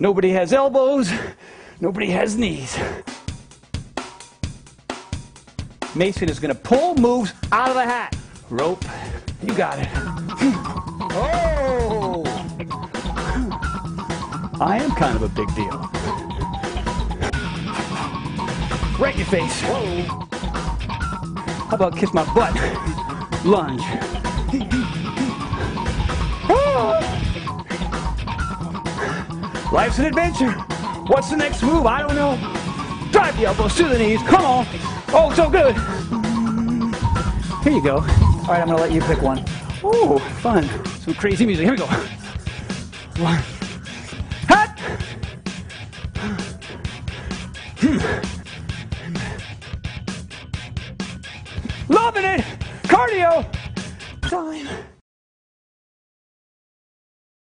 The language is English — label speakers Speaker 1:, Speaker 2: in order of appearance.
Speaker 1: Nobody has elbows. Nobody has knees. Mason is going to pull moves out of the hat. Rope. You got it. Oh! I am kind of a big deal. Right in your face. Whoa. How about kiss my butt? Lunge. Life's an adventure. What's the next move? I don't know. Drive the elbows to the knees. Come on. Oh, so good. Here you go. All right, I'm gonna let you pick one. Ooh, fun. Some crazy music. Here we go. One. Hat. Hmm. Loving it. Cardio. Time.